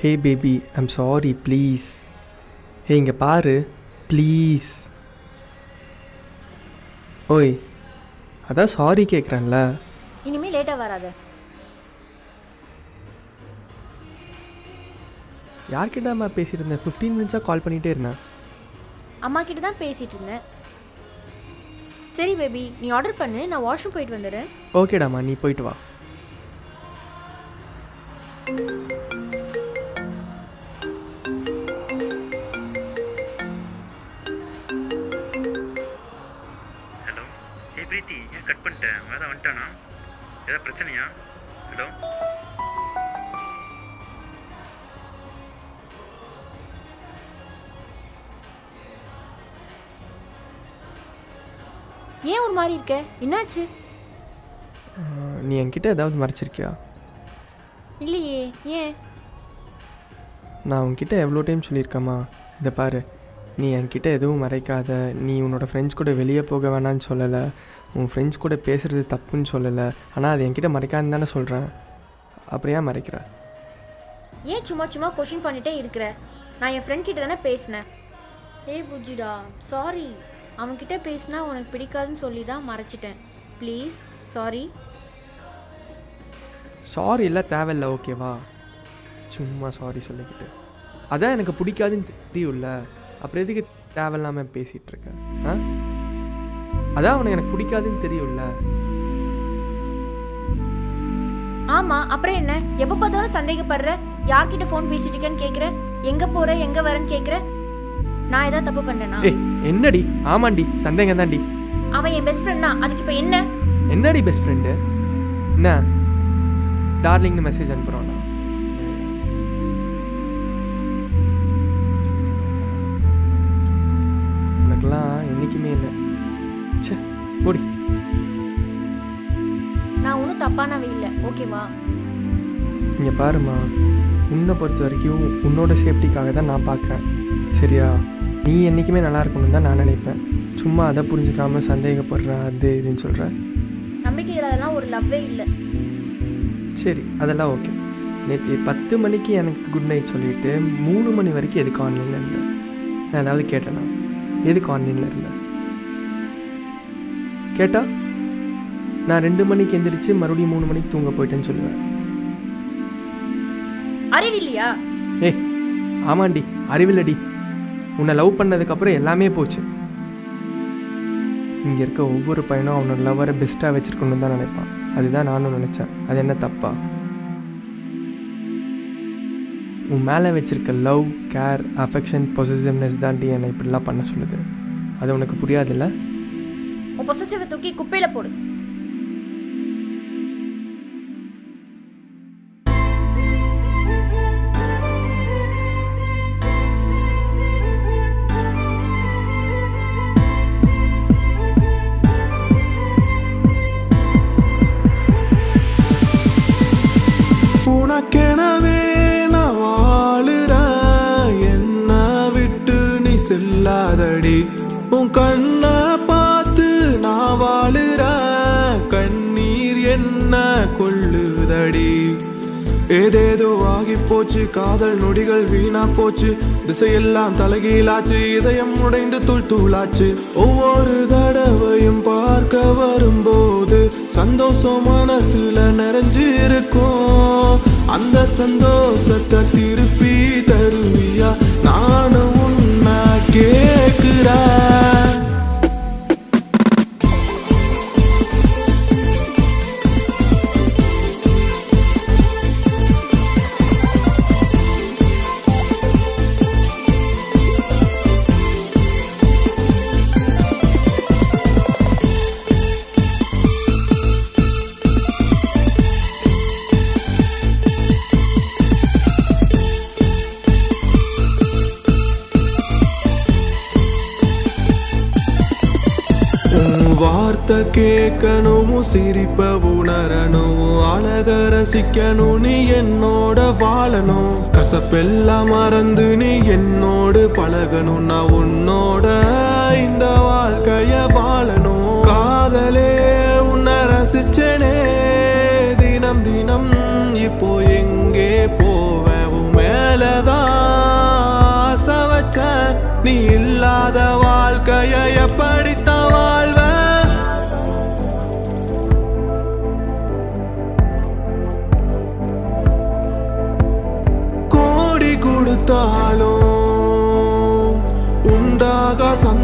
Hey baby I'm sorry please hey இங்கே பாரு please ஓய் அதான் சாரி கேட்குறேன்ல இனிமே லேட்டாக வராத. யார்கிட்ட அம்மா பேசிட்டு இருந்தேன் ஃபிஃப்டீன் மினிட்ஸாக கால் பண்ணிகிட்டே இருந்தேன். அம்மா கிட்ட தான் பேசிட்டு இருந்தேன். சரி பேபி நீ ஆர்டர் பண்ணு நான் வாஷ்ரூம் போயிட்டு வந்துடுறேன். ஓகேடாம்மா நீ போயிட்டு வா. ஏதாவது பிரச்சனையா? ஹலோ? ஏன் ஒரு மாதிரி இருக்க? என்னாச்சு? நீ என்கிட்ட ஏதாவது மறைச்சிருக்கியா? இல்லையே ஏன்? நான் உன்கிட்ட எவ்வளோ டைம் சொல்லியிருக்கேம்மா? இதை பாரு. நீ என்கிட்ட எதுவும் மறைக்காத. நீ உன்னோட ஃப்ரெண்ட்ஸ் கூட வெளியே போக வேணான்னு சொல்லலை. உன் ஃப்ரெண்ட்ஸ் கூட பேசுகிறது தப்புன்னு சொல்லலை. ஆனால் அது என்கிட்ட மறைக்காதுன்னு தானே சொல்கிறேன் ஏன் மறைக்கிற? ஏன் சும்மா சும்மா கொஷின் பண்ணிட்டே இருக்கிற? நான் என் ஃப்ரெண்ட் கிட்ட தானே பேசினேன். ஏய் புஜிடா சாரி அவன்கிட்ட பேசினா உனக்கு பிடிக்காதுன்னு சொல்லி தான் மறைச்சிட்டேன். ப்ளீஸ் சாரி சாரி இல்லை தேவையில்ல ஓகேவா சும்மா சாரி சொல்லிக்கிட்டு. அதான் எனக்கு பிடிக்காதுன்னு தெரியும்ல. அப்புறம் எதுக்கு தேவையில்லாமல் பேசிகிட்டு இருக்க ஆ? அதான் அவனுக்கு எனக்கு பிடிக்காதுன்னு தெரியும்ல. ஆமா அப்புறம் என்ன? எப்போ பார்த்தாலும் சந்தேகப்படுற? யார்கிட்ட ஃபோன் பேசிட்டு இருக்கேன்னு கேட்குற எங்க போற? எங்க வரேன்னு கேட்குற நான் ஏதாவது தப்பு பண்ணேனா? என்னடி? ஆமாண்டி சந்தேகம் தான்டி அவன் என் பெஸ்ட் ஃப்ரெண்ட் தான். அதுக்கு இப்போ என்ன? என்னடி பெஸ்ட் ஃப்ரெண்டு என்ன? டார்லிங்னு மெசேஜ் அனுப்புகிறானா என்றைக்குமே இல்லை. ச்சே போடி. நான் ஒன்றும் தப்பானவே இல்லை. ஓகேவா இங்கே பாருமா உன்னை பொறுத்த வரைக்கும் உன்னோட சேஃப்டிக்காக தான் நான் பார்க்குறேன் சரியா? நீ என்றைக்குமே நல்லா இருக்கணும்னு தான் நான் நினைப்பேன். சும்மா அதை புரிஞ்சுக்காம சந்தேகப்படுற அது இதுன்னு சொல்கிறேன் நம்பிக்கை இல்லாதெல்லாம் ஒரு லவ்வே இல்லை. சரி அதெல்லாம் ஓகே நேற்று பத்து மணிக்கு எனக்கு குட் நைட் சொல்லிட்டு மூணு மணி வரைக்கும் எதுக்கு ஆன்லைனில் இருந்தேன்? நான் ஏதாவது கேட்டேனா? எதுக்கு ஆன்லைனில் இருந்தேன்? கேட்டா நான் ரெண்டு மணிக்கு எந்திரிச்சு மறுபடியும் மூணு மணிக்கு தூங்க போயிட்டேன்னு சொல்லுவேன். அறிவில்லையா? ஏய் ஆமாண்டி அறிவில்லடி. உன்னை லவ் பண்ணதுக்கப்புறம் எல்லாமே போச்சு. இங்கே இருக்க ஒவ்வொரு பையனும் அவனோட லவ்வரை பெஸ்ட்டாக வச்சுருக்கணும்னு தான் நினைப்பான். அதுதான் நானும் நினச்சேன். அது என்ன தப்பா? உன் மேலே வச்சிருக்க லவ் கேர் அஃபெக்ஷன் பொசிசிவ்னஸ் தாண்டி என்னை இப்படிலாம் பண்ண சொல்லுது. அது உனக்கு புரியாதுல்ல? உன் பொசசிவை தூக்கி குப்பையில போடு. உனக்கெனவே நான் வாழுறேன். என்ன விட்டு நீ செல்லாதடி. உன் கண்ணா ஏதேதோ ஆகி போச்சு. காதல் நொடிகள் வீணா போச்சு. திசையெல்லாம் தலைகீழாச்சு. இதயம் உடைந்து தூள் தூளாச்சு. ஒவ்வொரு தடவையும் பார்க்க வரும்போது சந்தோஷம் மனசுல நிறைஞ்சு இருக்கும் அந்த சந்தோஷத்தை திருப்பி தருவியா? நானும் வார்த்தை கேட்கணும் சிரிப்ப உணரணும் அழக ரசிக்கணும் நீ என்னோட வாழணும். கசப்பெல்லாம் மறந்து நீ என்னோடு பழகணும் நான் உன்னோட இந்த வாழ்க்கைய வாழணும். காதலே உன்னை ரசிச்சனே தினம் தினம் இப்போ எங்கே போவேன் மேலதான் மேல மச்சான் நீ இல்லாத வாழ்க்கைய எப்படித்தான் வாழ்வ? ఉండగా సంత